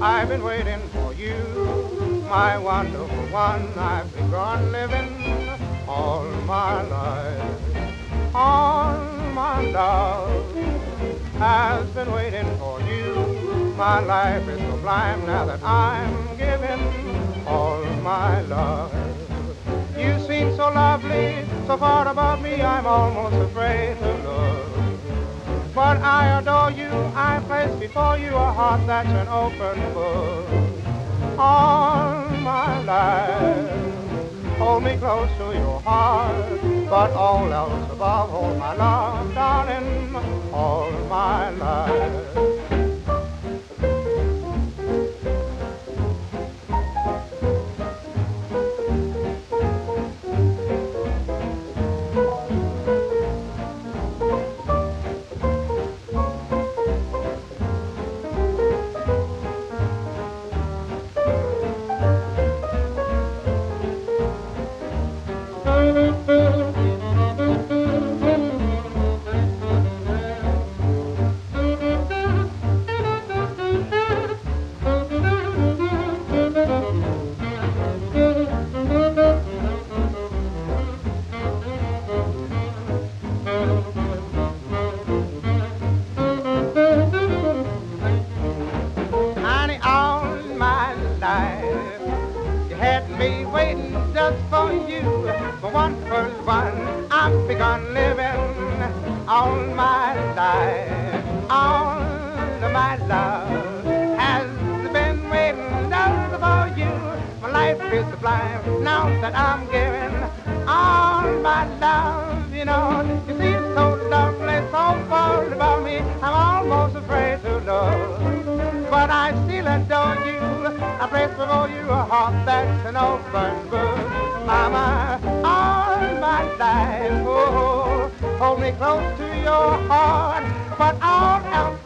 been waiting for you, my wonderful one. I've begun living all my life. All my love has been waiting for you. My life is sublime now that I'm giving all my love. You seem so lovely, so far above me, I'm almost afraid to look. But I adore you, I place before you a heart that's an open book. All my life, hold me close to your heart, but all else above, hold my love, darling, all my life. You had me waiting just for you. For one first one, I've begun living all my life. All of my love has been waiting just for you. My life is sublime now that I'm giving all my love. You know, you seem so lovely, so fond about me. I'm almost afraid to love but I that's an open book. Mama, all my life, oh, hold me close to your heart, but all else